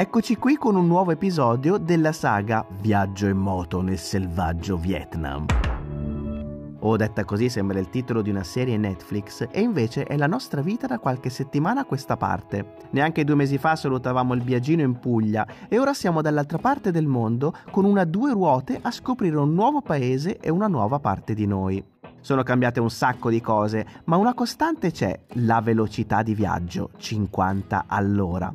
Eccoci qui con un nuovo episodio della saga Viaggio in moto nel selvaggio Vietnam. O detta così sembra il titolo di una serie Netflix e invece è la nostra vita da qualche settimana a questa parte. Neanche due mesi fa salutavamo il viaggino in Puglia e ora siamo dall'altra parte del mondo con una due ruote a scoprire un nuovo paese e una nuova parte di noi. Sono cambiate un sacco di cose, ma una costante c'è, la velocità di viaggio, 50 all'ora.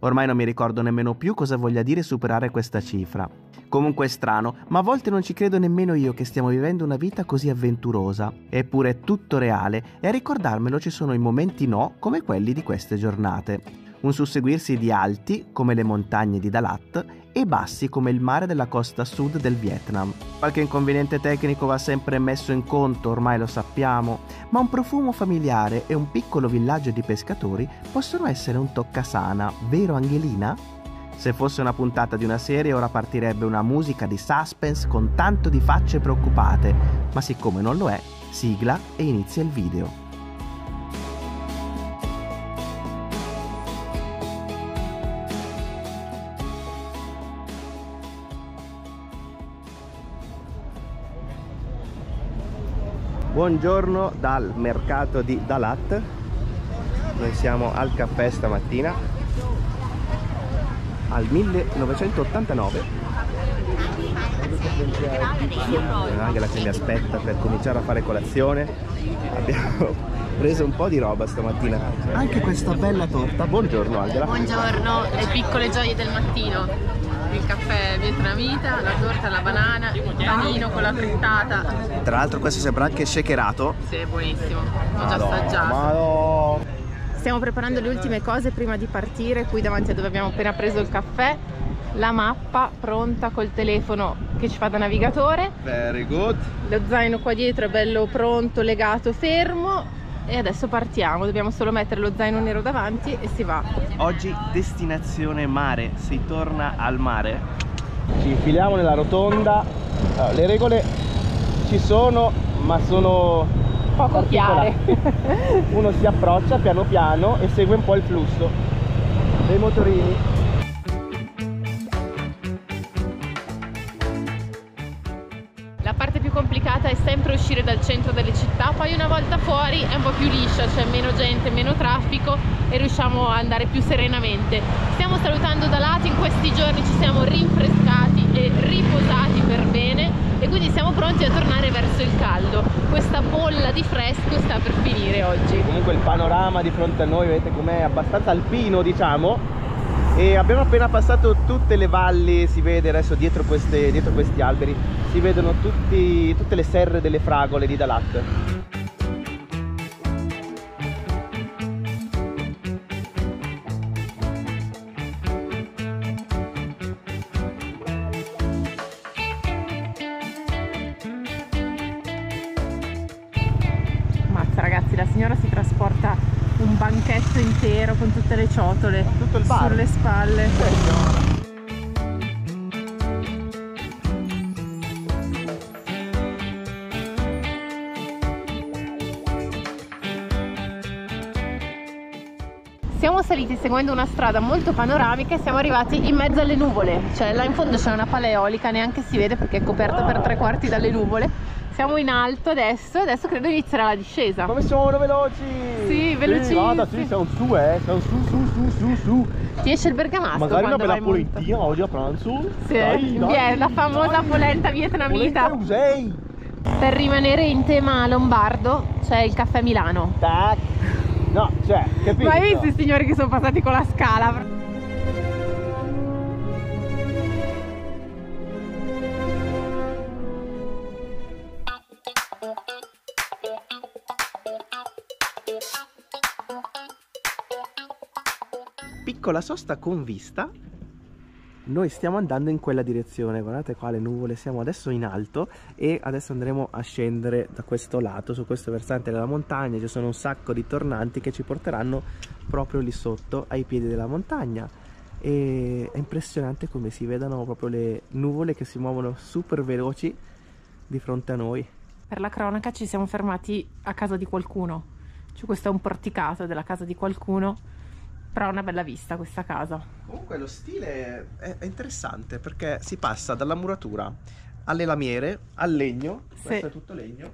Ormai non mi ricordo nemmeno più cosa voglia dire superare questa cifra. Comunque è strano, ma a volte non ci credo nemmeno io che stiamo vivendo una vita così avventurosa. Eppure è tutto reale e a ricordarmelo ci sono i momenti no come quelli di queste giornate un susseguirsi di alti, come le montagne di Dalat, e bassi come il mare della costa sud del Vietnam. Qualche inconveniente tecnico va sempre messo in conto, ormai lo sappiamo, ma un profumo familiare e un piccolo villaggio di pescatori possono essere un toccasana, vero Angelina? Se fosse una puntata di una serie ora partirebbe una musica di suspense con tanto di facce preoccupate, ma siccome non lo è, sigla e inizia il video. Buongiorno dal mercato di Dalat. Noi siamo al caffè stamattina Al 1989 Angela che mi aspetta per cominciare a fare colazione. Abbiamo preso un po' di roba stamattina. Anche questa bella torta. Buongiorno Angela. Buongiorno, le piccole gioie del mattino il caffè vietnamita, la torta alla banana, il panino con la frittata. Tra l'altro questo sembra anche shakerato. Sì, è buonissimo, l'ho già assaggiato. Stiamo preparando le ultime cose prima di partire, qui davanti a dove abbiamo appena preso il caffè. La mappa pronta col telefono che ci fa da navigatore. Very good. Lo zaino qua dietro è bello pronto, legato, fermo e adesso partiamo, dobbiamo solo mettere lo zaino nero davanti e si va. Oggi destinazione mare, si torna al mare. Ci infiliamo nella rotonda, allora, le regole ci sono ma sono poco chiare. Uno si approccia piano piano e segue un po' il flusso dei motorini complicata è sempre uscire dal centro delle città, poi una volta fuori è un po' più liscia, c'è meno gente, meno traffico e riusciamo a andare più serenamente. Stiamo salutando da lato, in questi giorni ci siamo rinfrescati e riposati per bene e quindi siamo pronti a tornare verso il caldo. Questa bolla di fresco sta per finire oggi. Comunque il panorama di fronte a noi vedete com'è abbastanza alpino diciamo e abbiamo appena passato tutte le valli si vede adesso dietro, queste, dietro questi alberi si vedono tutti, tutte le serre delle fragole di Dalat seguendo una strada molto panoramica e siamo arrivati in mezzo alle nuvole, cioè là in fondo c'è una pala eolica, neanche si vede perché è coperta per tre quarti dalle nuvole siamo in alto adesso, adesso credo inizierà la discesa. Come sono veloci? Sì, velocissimi. Sì, vada, sì, siamo su, eh, siamo su, su, su, su, su. Ti esce il bergamasco Magari una bella polentina oggi a pranzo. Sì, dai, dai. la famosa dai. polenta vietnamita. Polenta per rimanere in tema lombardo c'è il caffè Milano. Tac. No, cioè, capito? Ma hai visto i signori che sono passati con la scala? piccola sosta con vista noi stiamo andando in quella direzione guardate qua le nuvole siamo adesso in alto e adesso andremo a scendere da questo lato su questo versante della montagna. Ci sono un sacco di tornanti che ci porteranno proprio lì sotto ai piedi della montagna. E è impressionante come si vedano proprio le nuvole che si muovono super veloci di fronte a noi. Per la cronaca ci siamo fermati a casa di qualcuno. Cioè questo è un porticato della casa di qualcuno però ha una bella vista questa casa. Comunque lo stile è, è interessante perché si passa dalla muratura alle lamiere, al legno, Sì. questo è tutto legno.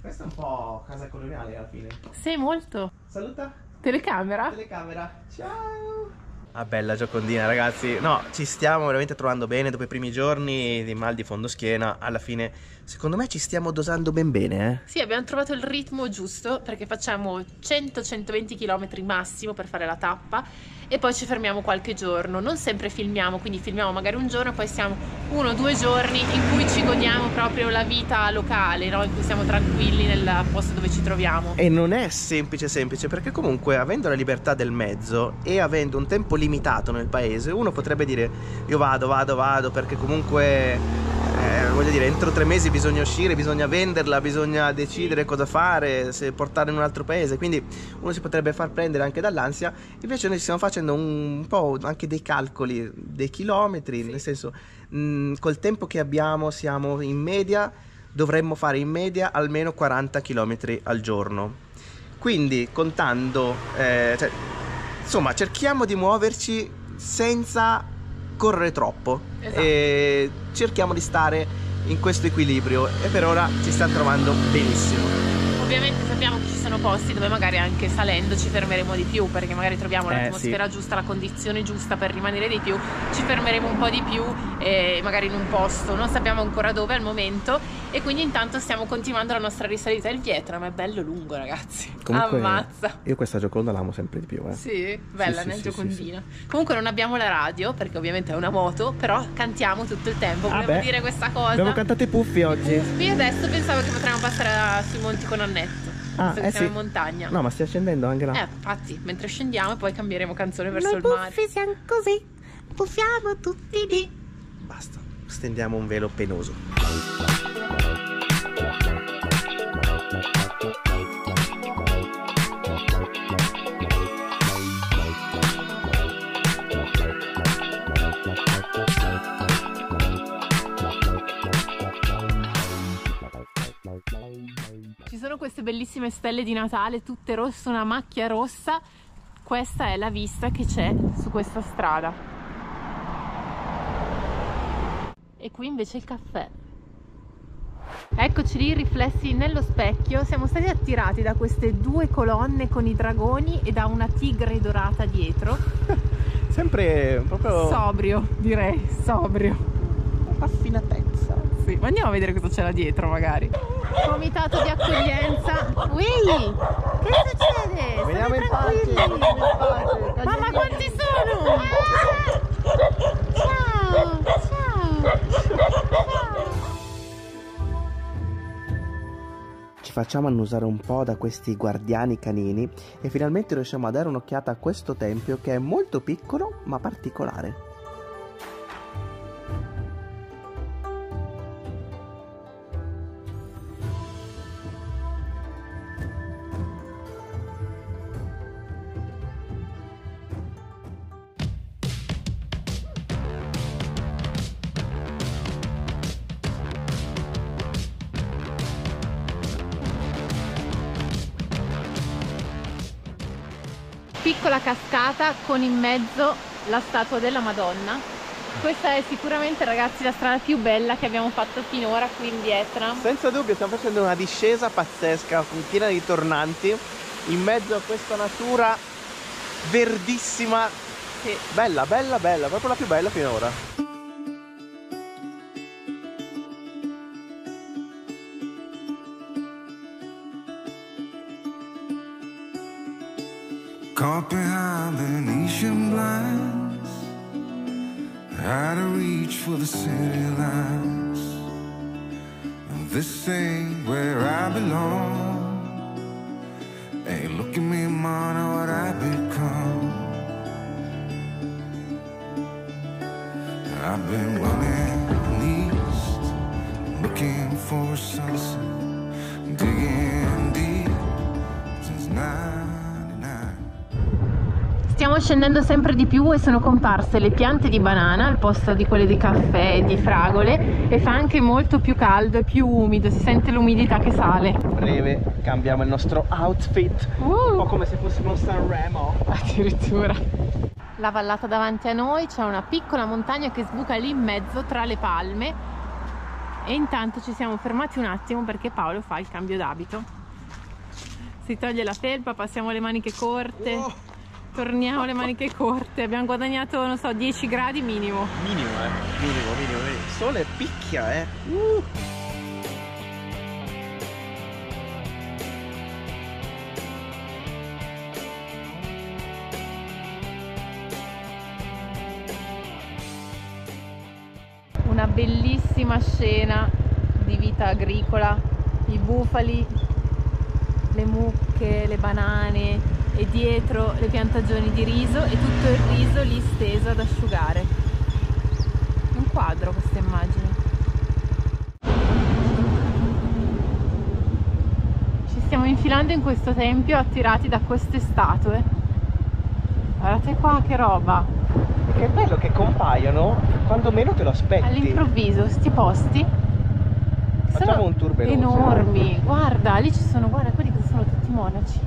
Questa è un po' casa coloniale alla fine. Sì, molto. Saluta! Telecamera? Telecamera. Ciao. Ah, bella giocondina, ragazzi. No, ci stiamo veramente trovando bene dopo i primi giorni di mal di fondo schiena. Alla fine, secondo me, ci stiamo dosando ben bene, eh. Sì, abbiamo trovato il ritmo giusto perché facciamo 100-120 km massimo per fare la tappa e poi ci fermiamo qualche giorno. Non sempre filmiamo, quindi filmiamo magari un giorno e poi siamo uno o due giorni in cui ci godiamo proprio la vita locale, no? in cui siamo tranquilli nel posto dove ci troviamo. E non è semplice semplice perché comunque avendo la libertà del mezzo e avendo un tempo limitato nel paese, uno potrebbe dire io vado, vado, vado perché comunque eh, voglio dire entro tre mesi bisogna uscire, bisogna venderla, bisogna decidere cosa fare, se portarla in un altro paese, quindi uno si potrebbe far prendere anche dall'ansia, invece noi stiamo facendo un po' anche dei calcoli, dei chilometri, nel senso mh, col tempo che abbiamo siamo in media dovremmo fare in media almeno 40 km al giorno. Quindi contando, eh, cioè, insomma, cerchiamo di muoverci senza correre troppo Esatto. e cerchiamo di stare in questo equilibrio e per ora ci sta trovando benissimo. Ovviamente sappiamo che ci sono posti dove magari anche salendo ci fermeremo di più perché magari troviamo Eh, l'atmosfera giusta, la condizione giusta per rimanere di più, ci fermeremo un po' di più e magari in un posto, non sappiamo ancora dove al momento e quindi intanto stiamo continuando la nostra risalita. Il Vietnam è bello lungo ragazzi, ammazza. io questa gioconda l'amo sempre di più. eh. Sì, bella, sì, né? sì, Giocondina. Comunque non abbiamo la radio perché ovviamente è una moto, però cantiamo tutto il tempo. Ah, Volevo beh. dire questa cosa. cantato i puffi oggi. Io adesso pensavo che potremmo passare sui monti con Annetto. Ah, eh siamo sì. in montagna. No, ma stia scendendo anche là. Eh, infatti, mentre scendiamo e poi cambieremo canzone verso Noi il mare. puffi siamo così, puffiamo tutti lì. Basta, stendiamo un velo penoso. Sono queste bellissime stelle di Natale, tutte rosse, una macchia rossa. Questa è la vista che c'è su questa strada. E qui invece il caffè. Eccoci lì riflessi nello specchio, siamo stati attirati da queste due colonne con i dragoni e da una tigre dorata dietro. Sempre proprio Sobrio, direi, sobrio. raffinatezza. Sì, ma andiamo a vedere cosa c'è là dietro magari. Comitato di accoglienza. Ui, che succede? Veniamo State in pace, tranquilli. in pace. Mamma quanti sono? Ciao, ciao. Ci facciamo annusare un po' da questi guardiani canini e finalmente riusciamo a dare un'occhiata a questo tempio che è molto piccolo ma particolare. Piccola cascata con in mezzo la statua della Madonna. Questa è sicuramente ragazzi la strada più bella che abbiamo fatto finora qui in Vietnam. Senza dubbio stiamo facendo una discesa pazzesca, piena di tornanti, in mezzo a questa natura verdissima. Sì. Bella, bella, bella, proprio la più bella finora. The city lights. This ain't where I belong. Hey, look at me, man, what I've become. I've been running east, looking for a sunset, digging deep since 99. Stiamo scendendo sempre di più e sono comparse le piante di banana al posto di quelle di caffè e di fragole e fa anche molto più caldo e più umido, si sente l'umidità che sale. Breve, cambiamo il nostro outfit, Uh. un po' come se fossimo a Sanremo. Addirittura. La vallata davanti a noi c'è una piccola montagna che sbuca lì in mezzo tra le palme e intanto ci siamo fermati un attimo perché Paolo fa il cambio d'abito. Si toglie la felpa, passiamo le maniche corte, torniamo alle maniche corte, abbiamo guadagnato non so 10 gradi minimo. Minimo, eh. Minimo, minimo, minimo. Il sole picchia, eh. Uh. Una bellissima scena di vita agricola, i bufali, le mucche, le banane e dietro le piantagioni di riso e tutto il riso lì steso ad asciugare. Un quadro questa immagine. Ci stiamo infilando in questo tempio attirati da queste statue. Guardate qua che roba! Che bello che compaiono quando meno te lo aspetti. All'improvviso, sti posti Facciamo sono un tour veloce. enormi. Guarda, lì ci sono, guarda, quelli che sono tutti monaci.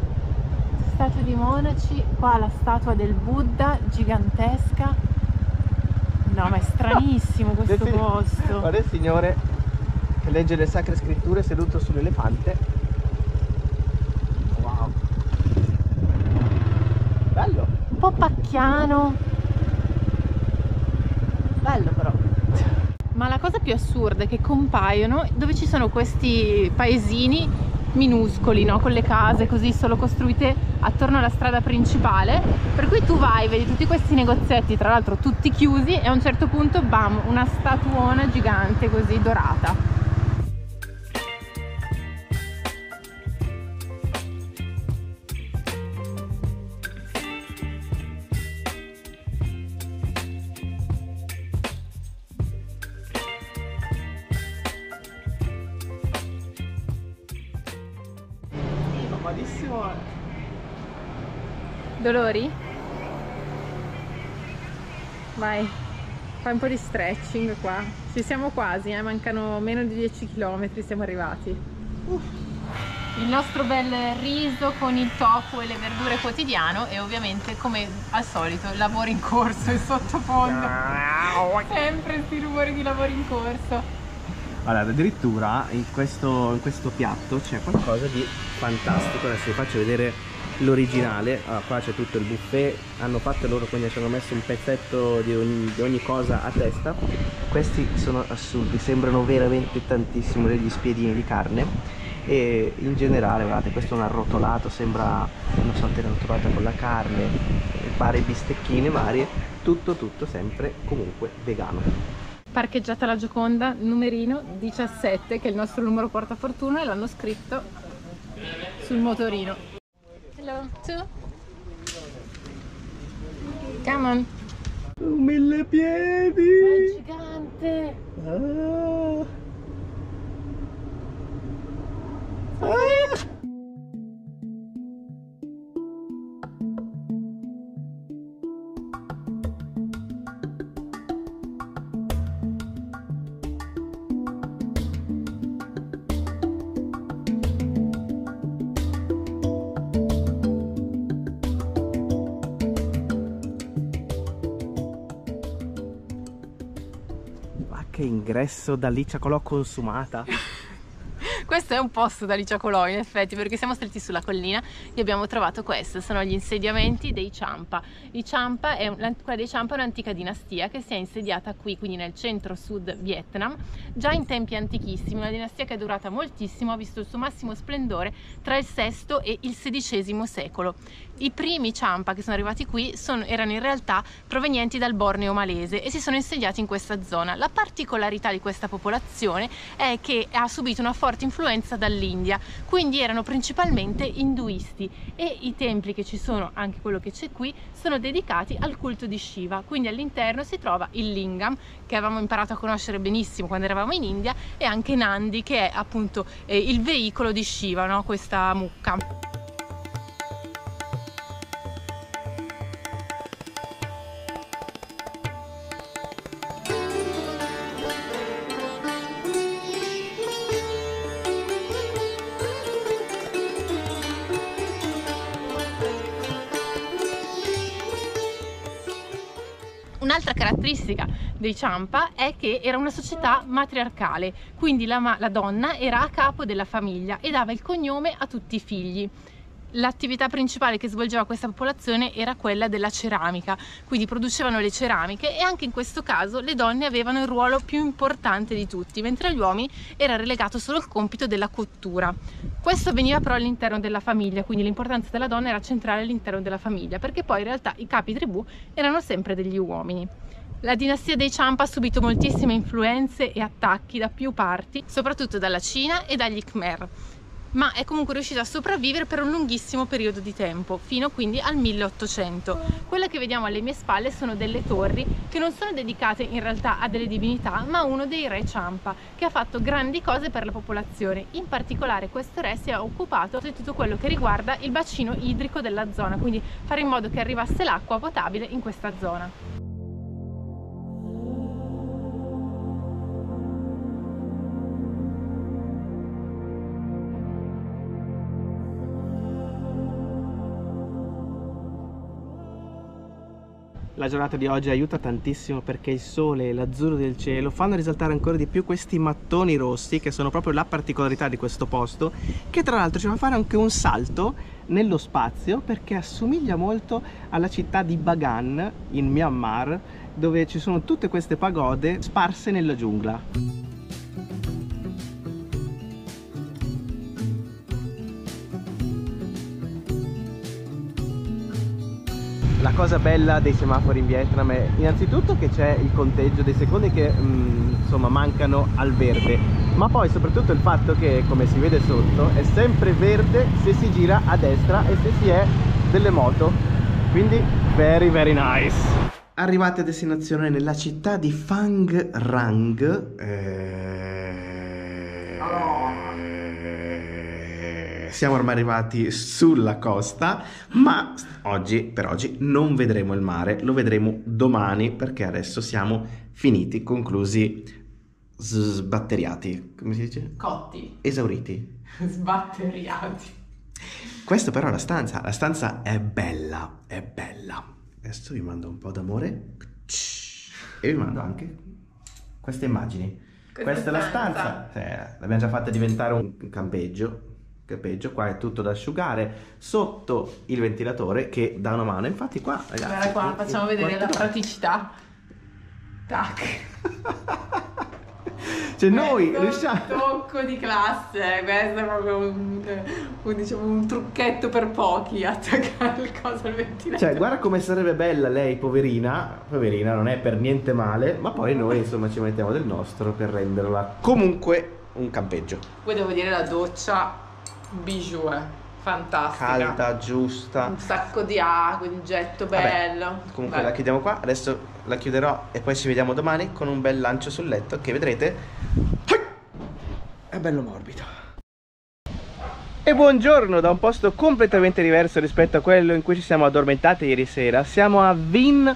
Statue di monaci, qua la statua del Buddha gigantesca. No, ma è stranissimo questo il- posto. Guarda il signore che legge le sacre scritture seduto sull'elefante. Wow. Bello. Un po' pacchiano. Bello però. Ma la cosa più assurda è che compaiono dove ci sono questi paesini minuscoli, no? con le case così solo costruite attorno alla strada principale. Per cui tu vai, vedi tutti questi negozietti, tra l'altro tutti chiusi, e a un certo punto, bam, una statuona gigante così dorata. Dolori? Vai, fai un po' di stretching qua. Ci siamo quasi, eh? mancano meno di 10 km, siamo arrivati. Il nostro bel riso con il tofu e le verdure quotidiano e ovviamente come al solito lavoro in corso in sottofondo. Sempre questi rumori di lavoro in corso. Allora, addirittura in questo, in questo piatto c'è qualcosa di fantastico. Adesso vi faccio vedere l'originale. Allora, qua c'è tutto il buffet. Hanno fatto loro, quindi ci hanno messo un pezzetto di ogni, di ogni cosa a testa. Questi sono assurdi, sembrano veramente tantissimo degli spiedini di carne. E in generale, guardate, questo è un arrotolato, sembra, non so, te l'hanno trovata con la carne, varie bistecchine varie, tutto, tutto sempre comunque vegano. Parcheggiata la Gioconda, numerino 17, che è il nostro numero portafortuna e l'hanno scritto sul motorino. Hello, two. Come on. Mille È piedi! gigante. Ah. Ah. Che ingresso da lì ciacolò consumata. Questo è un posto da Liciacolò in effetti perché siamo saliti sulla collina e abbiamo trovato questo, sono gli insediamenti dei Ciampa. I Ciampa è, quella dei Ciampa è un'antica dinastia che si è insediata qui, quindi nel centro-sud Vietnam, già in tempi antichissimi, una dinastia che è durata moltissimo, ha visto il suo massimo splendore tra il VI e il XVI secolo. I primi Ciampa che sono arrivati qui sono- erano in realtà provenienti dal Borneo malese e si sono insediati in questa zona. La particolarità di questa popolazione è che ha subito una forte influenza dall'India, quindi erano principalmente induisti e i templi che ci sono, anche quello che c'è qui, sono dedicati al culto di Shiva, quindi all'interno si trova il Lingam che avevamo imparato a conoscere benissimo quando eravamo in India e anche Nandi che è appunto eh, il veicolo di Shiva, no? questa mucca. Caratteristica dei Ciampa è che era una società matriarcale, quindi la, la donna era a capo della famiglia e dava il cognome a tutti i figli l'attività principale che svolgeva questa popolazione era quella della ceramica, quindi producevano le ceramiche e anche in questo caso le donne avevano il ruolo più importante di tutti, mentre agli uomini era relegato solo il compito della cottura. Questo avveniva però all'interno della famiglia, quindi l'importanza della donna era centrale all'interno della famiglia, perché poi in realtà i capi tribù erano sempre degli uomini. La dinastia dei Ciampa ha subito moltissime influenze e attacchi da più parti, soprattutto dalla Cina e dagli Khmer ma è comunque riuscita a sopravvivere per un lunghissimo periodo di tempo, fino quindi al 1800. Quelle che vediamo alle mie spalle sono delle torri che non sono dedicate in realtà a delle divinità, ma a uno dei re Ciampa, che ha fatto grandi cose per la popolazione. In particolare questo re si è occupato di tutto quello che riguarda il bacino idrico della zona, quindi fare in modo che arrivasse l'acqua potabile in questa zona. La giornata di oggi aiuta tantissimo perché il sole e l'azzurro del cielo fanno risaltare ancora di più questi mattoni rossi che sono proprio la particolarità di questo posto che tra l'altro ci fa fare anche un salto nello spazio perché assomiglia molto alla città di Bagan in Myanmar dove ci sono tutte queste pagode sparse nella giungla. La cosa bella dei semafori in Vietnam è innanzitutto che c'è il conteggio dei secondi che mh, mm, insomma mancano al verde. Ma poi soprattutto il fatto che come si vede sotto è sempre verde se si gira a destra e se si è delle moto. Quindi very very nice. Arrivati a destinazione nella città di Phang Rang eh... siamo ormai arrivati sulla costa ma oggi, per oggi non vedremo il mare, lo vedremo domani perché adesso siamo finiti, conclusi, sbatteriati, come si dice? Cotti. Esauriti. Sbatteriati. Questa però è la stanza, la stanza è bella, è bella. Adesso vi mando un po' d'amore e vi mando anche queste immagini. Questa, Questa è la stanza, eh, l'abbiamo già fatta diventare un campeggio peggio qua è tutto da asciugare sotto il ventilatore che dà una mano. Infatti qua ragazzi guarda qua facciamo vedere la praticità. Tac. Cioè noi ecco riusciamo un tocco di classe questo è proprio un, un, diciamo, un trucchetto per pochi attaccare il coso al ventilatore. Cioè guarda come sarebbe bella lei poverina. Poverina non è per niente male ma poi noi insomma ci mettiamo del nostro per renderla comunque un campeggio. Poi devo dire la doccia bijou eh. fantastica. Calda giusta. Un sacco di acqua di getto bello. Vabbè, comunque Vai. la chiudiamo qua. Adesso la chiuderò e poi ci vediamo domani con un bel lancio sul letto che vedrete. È bello morbido. E buongiorno da un posto completamente diverso rispetto a quello in cui ci siamo addormentati ieri sera. Siamo a Vin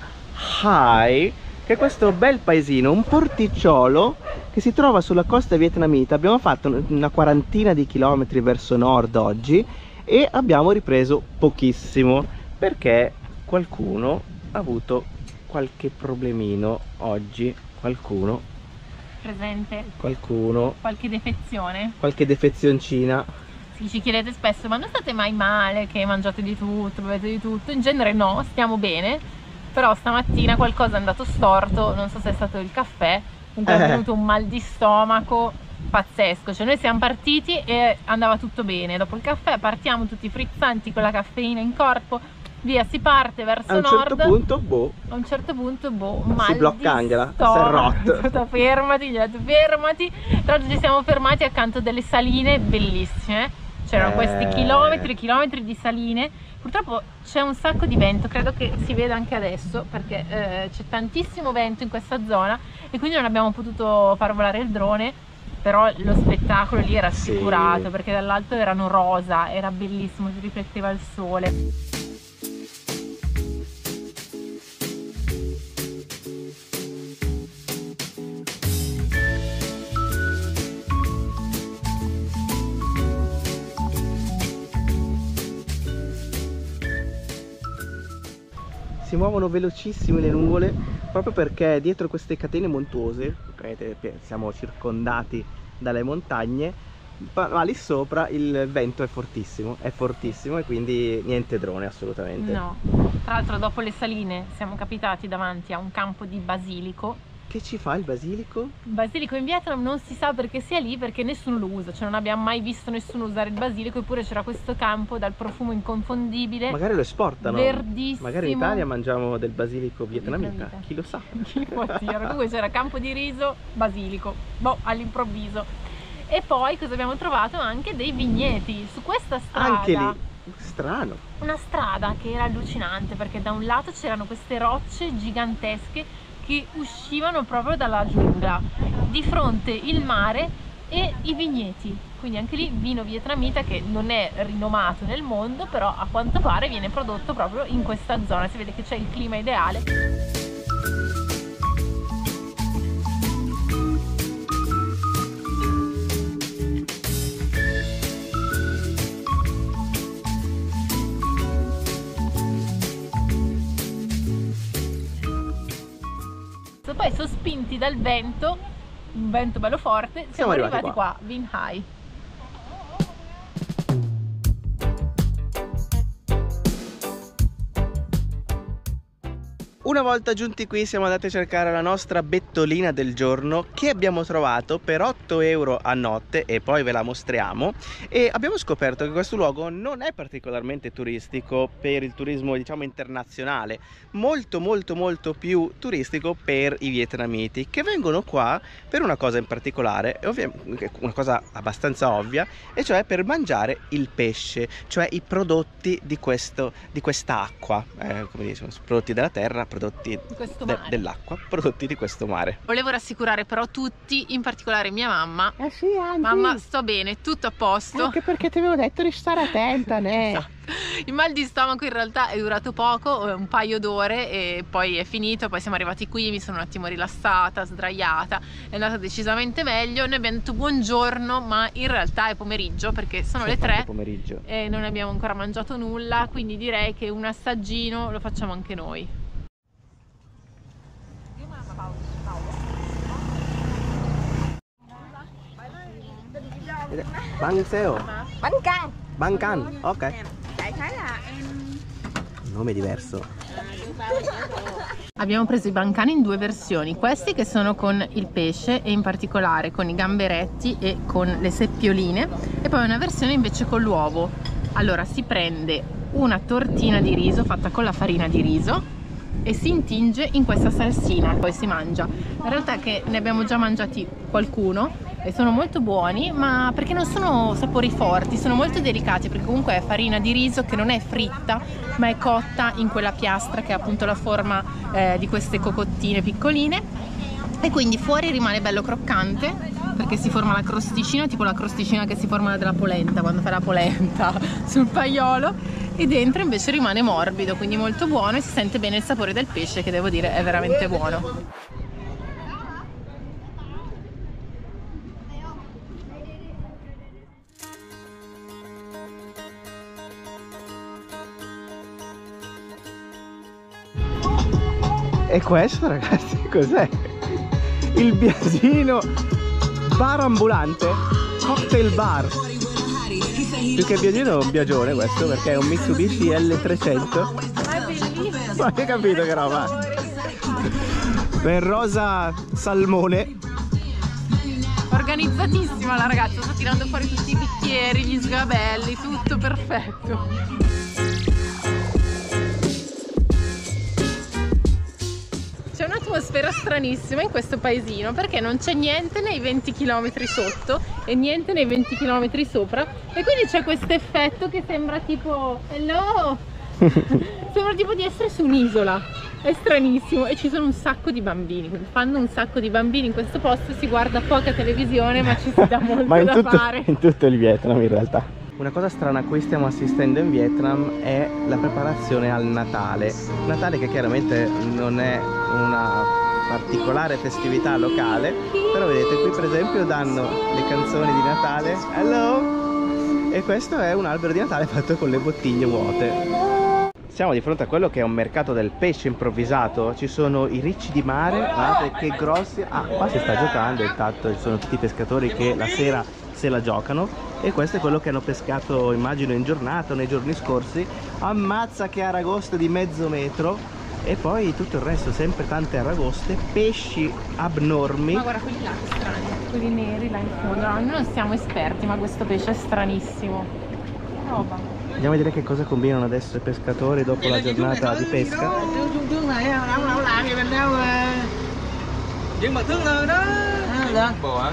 Hai che è questo bel paesino, un porticciolo che si trova sulla costa vietnamita. Abbiamo fatto una quarantina di chilometri verso nord oggi e abbiamo ripreso pochissimo perché qualcuno ha avuto qualche problemino oggi. Qualcuno. Presente. Qualcuno. Qualche defezione. Qualche defezioncina. Sì, ci chiedete spesso, ma non state mai male che mangiate di tutto, bevete di tutto? In genere no, stiamo bene però stamattina qualcosa è andato storto, non so se è stato il caffè, comunque eh. è venuto un mal di stomaco pazzesco, cioè noi siamo partiti e andava tutto bene, dopo il caffè partiamo tutti frizzanti con la caffeina in corpo, via si parte verso nord. A un certo punto, boh. A un certo punto, boh, mal Si blocca anche la serrot. fermati, gli ho detto fermati, tra l'altro ci siamo fermati accanto a delle saline bellissime, c'erano eh. questi chilometri e chilometri di saline Purtroppo c'è un sacco di vento, credo che si veda anche adesso perché eh, c'è tantissimo vento in questa zona e quindi non abbiamo potuto far volare il drone, però lo spettacolo lì era assicurato sì. perché dall'alto erano rosa, era bellissimo, si rifletteva il sole. Muovono velocissime le nuvole proprio perché dietro queste catene montuose, vedete, siamo circondati dalle montagne, ma lì sopra il vento è fortissimo, è fortissimo e quindi niente drone assolutamente. No, tra l'altro dopo le saline siamo capitati davanti a un campo di basilico. Che ci fa il basilico? Il basilico in Vietnam non si sa perché sia lì perché nessuno lo usa, cioè non abbiamo mai visto nessuno usare il basilico, eppure c'era questo campo dal profumo inconfondibile, Magari lo esportano. verdissimo. Magari in Italia mangiamo del basilico vietnamita, Vietnamita. chi lo sa. Chi può dire? Comunque c'era campo di riso, basilico, boh, all'improvviso. E poi cosa abbiamo trovato? Anche dei vigneti su questa strada. Anche lì, strano. Una strada che era allucinante perché da un lato c'erano queste rocce gigantesche che uscivano proprio dalla giungla, di fronte il mare e i vigneti. Quindi anche lì vino vietnamita che non è rinomato nel mondo, però a quanto pare viene prodotto proprio in questa zona. Si vede che c'è il clima ideale. Poi sospinti dal vento, un vento bello forte, siamo, Siamo arrivati arrivati, qua. qua, Vin High. Una volta giunti qui siamo andati a cercare la nostra bettolina del giorno che abbiamo trovato per 8 euro a notte e poi ve la mostriamo. E abbiamo scoperto che questo luogo non è particolarmente turistico per il turismo diciamo internazionale molto molto molto più turistico per i vietnamiti che vengono qua per una cosa in particolare una cosa abbastanza ovvia e cioè per mangiare il pesce cioè i prodotti di, questo, di quest'acqua eh, come diciamo prodotti della terra prodotti Di questo de- mare. dell'acqua prodotti di questo mare Volevo rassicurare però tutti, in particolare mia mamma. Eh sì, Angie. Mamma, sto bene, tutto a posto. Anche perché ti avevo detto di stare attenta, ne? Esatto. Il mal di stomaco in realtà è durato poco, eh, un paio d'ore e poi è finito, poi siamo arrivati qui, mi sono un attimo rilassata, sdraiata, è andata decisamente meglio, noi abbiamo detto buongiorno, ma in realtà è pomeriggio perché sono le tre pomeriggio e non abbiamo ancora mangiato nulla, quindi direi che un assaggino lo facciamo anche noi. Bang Seo Bánh căn. Bang Can ok Đại khái là em nome diverso Abbiamo preso i bancani in due versioni, questi che sono con il pesce e in particolare con i gamberetti e con le seppioline e poi una versione invece con l'uovo. Allora si prende una tortina di riso fatta con la farina di riso e si intinge in questa salsina, poi si mangia. La realtà è che ne abbiamo già mangiati qualcuno e sono molto buoni, ma perché non sono sapori forti, sono molto delicati perché comunque è farina di riso che non è fritta, ma è cotta in quella piastra che ha appunto la forma eh, di queste cocottine piccoline e quindi fuori rimane bello croccante perché si forma la crosticina, tipo la crosticina che si forma della polenta quando fai la polenta sul paiolo e dentro invece rimane morbido, quindi molto buono e si sente bene il sapore del pesce che devo dire è veramente buono. E questo ragazzi cos'è? Il biasino bar ambulante cocktail bar Più che biasino è un biagione questo perché è un Mitsubishi L300 Ma è bellissimo! Ma hai capito che roba? Per rosa salmone Organizzatissima la ragazza, sta tirando fuori tutti i bicchieri, gli sgabelli, tutto perfetto. Un'atmosfera stranissima in questo paesino perché non c'è niente nei 20 km sotto e niente nei 20 km sopra. E quindi c'è questo effetto che sembra tipo hello? Sembra tipo di essere su un'isola. È stranissimo. E ci sono un sacco di bambini quindi fanno un sacco di bambini in questo posto si guarda poca televisione ma ci si dà molto Ma in da tutto, fare. in tutto il Vietnam in realtà una cosa strana a cui stiamo assistendo in Vietnam è la preparazione al Natale. Natale che chiaramente non è una particolare festività locale, però vedete qui per esempio danno le canzoni di Natale. Hello! E questo è un albero di Natale fatto con le bottiglie vuote. Siamo di fronte a quello che è un mercato del pesce improvvisato. Ci sono i ricci di mare, guardate che grossi. Ah, qua si sta giocando, intanto ci sono tutti i pescatori che la sera se la giocano. E questo è quello che hanno pescato, immagino, in giornata o nei giorni scorsi. Ammazza che aragoste di mezzo metro. E poi tutto il resto, sempre tante aragoste, pesci abnormi. Ma guarda quelli là che strani, quelli neri là in fondo. No, noi non siamo esperti, ma questo pesce è stranissimo. Roba. Andiamo a vedere che cosa combinano adesso i pescatori dopo la giornata di pesca. nhưng mà thương lời đó bộ hả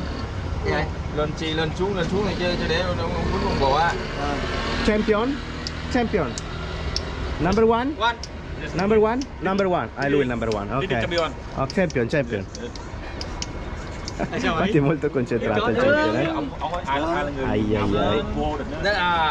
lên chi lên xuống lên xuống này chơi cho để ông quýnh con bộ á Champion? Champion. Number one? one Number one? Number one. È il number one. Ok. champion. Oh, champion, champion. Infatti è molto concentrato il champion, ông ông ai ai Ai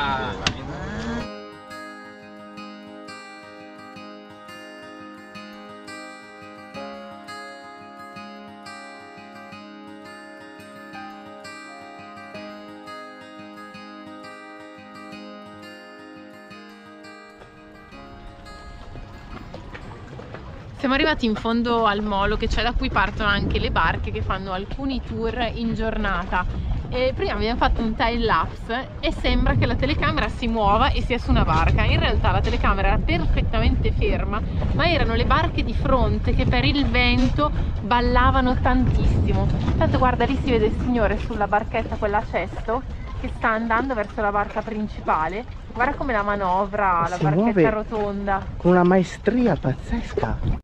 Siamo arrivati in fondo al molo che c'è da cui partono anche le barche che fanno alcuni tour in giornata. E prima abbiamo fatto un time lapse e sembra che la telecamera si muova e sia su una barca. In realtà la telecamera era perfettamente ferma, ma erano le barche di fronte che per il vento ballavano tantissimo. Tanto guarda lì si vede il signore sulla barchetta, quella a cesto, che sta andando verso la barca principale. Guarda come la manovra, la Si barchetta muove. rotonda. Con una maestria pazzesca.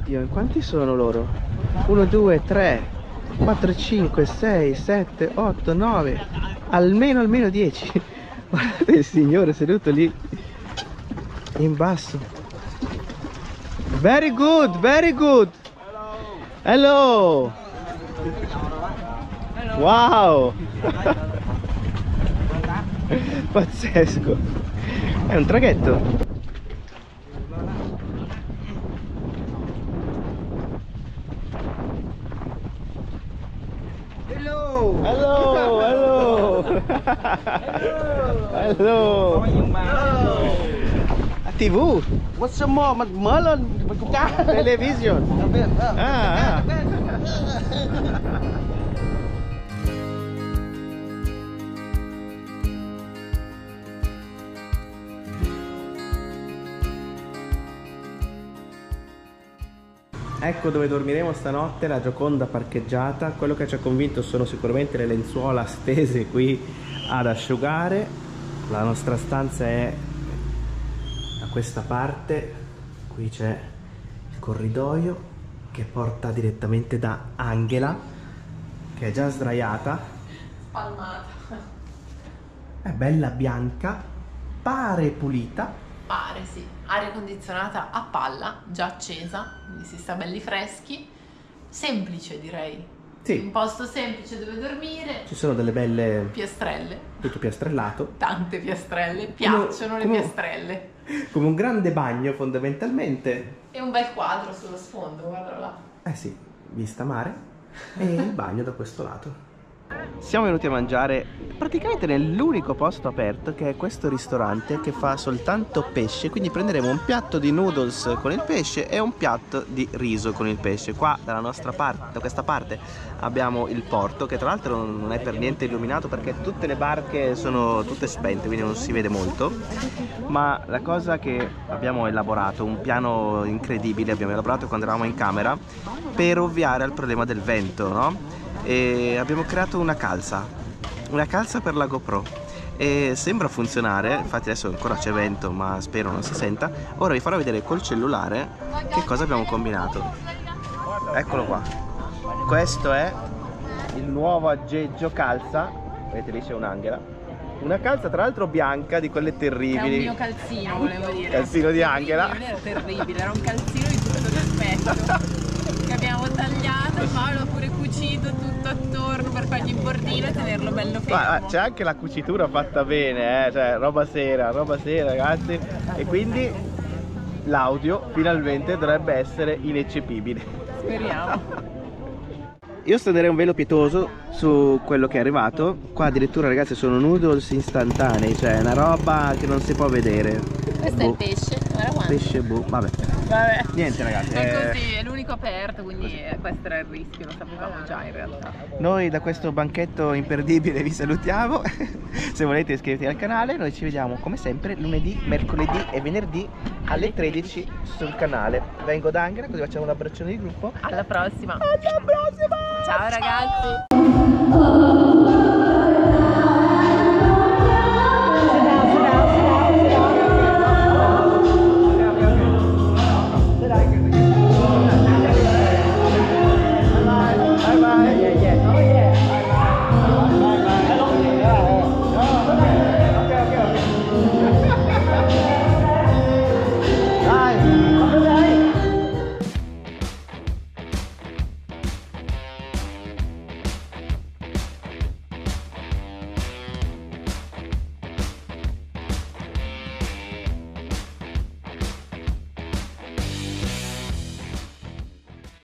Oddio, quanti sono loro? 1, 2, 3, 4, 5, 6, 7, 8, 9. Almeno, almeno 10. Guardate il signore seduto lì in basso. Very good, very good. Hello. Wow. Pazzesco. È un traghetto. Hello. Hello. TV. What's some more? Mình mở lên mình. Television. Ah, ah. Ecco dove dormiremo stanotte, la Gioconda parcheggiata. Quello che ci ha convinto sono sicuramente le lenzuola stese qui ad asciugare. La nostra stanza è da questa parte. Qui c'è il corridoio che porta direttamente da Angela, che è già sdraiata. Spalmata. È bella bianca, pare pulita. Pare sì, aria condizionata a palla, già accesa, quindi si sta belli freschi. Semplice direi. Un Sì, posto semplice dove dormire, ci sono delle belle, piastrelle, tutto piastrellato. tante piastrelle, piacciono le come- piastrelle. Come un grande bagno fondamentalmente. E un bel quadro sullo sfondo, guarda là. Eh sì, vista mare e il bagno da questo lato. Siamo venuti a mangiare praticamente nell'unico posto aperto che è questo ristorante che fa soltanto pesce, quindi prenderemo un piatto di noodles con il pesce e un piatto di riso con il pesce. Qua dalla nostra parte, da questa parte abbiamo il porto che tra l'altro non è per niente illuminato perché tutte le barche sono tutte spente, quindi non si vede molto. Ma la cosa che abbiamo elaborato, un piano incredibile, abbiamo elaborato quando eravamo in camera per ovviare al problema del vento, no? E abbiamo creato una calza, una calza per la GoPro. E sembra funzionare, infatti adesso ancora c'è vento ma spero non si senta. Ora vi farò vedere col cellulare che cosa abbiamo combinato. Eccolo qua. Questo è il nuovo aggeggio calza. Vedete lì c'è un'anghela. Una calza tra l'altro bianca di quelle Era un terribili. mio calzino, volevo dire. Calzino di Angela. Non era terribile, era un calzino di tutto rispetto. che abbiamo tagliato, Paolo ha pure cucito tutto attorno per fargli il bordino e tenerlo bello fermo. Ma c'è anche la cucitura fatta bene, eh? cioè roba sera, roba sera ragazzi. E quindi l'audio finalmente dovrebbe essere ineccepibile. Speriamo. Io stenderei un velo pietoso su quello che è arrivato. Qua addirittura ragazzi sono noodles istantanei, cioè una roba che non si può vedere. Questo è Boh. il pesce, guarda qua. Pesce bu, vabbè. Vabbè. Niente ragazzi. È eh, così, è l'unico aperto, quindi eh, questo era il rischio, lo sapevamo già in realtà. Noi da questo banchetto imperdibile vi salutiamo. Se volete iscrivetevi al canale, noi ci vediamo come sempre lunedì, mercoledì e venerdì alle 13 sul canale. Vengo da Angela così facciamo un abbraccione di gruppo. Alla prossima! Alla prossima! Ciao ragazzi!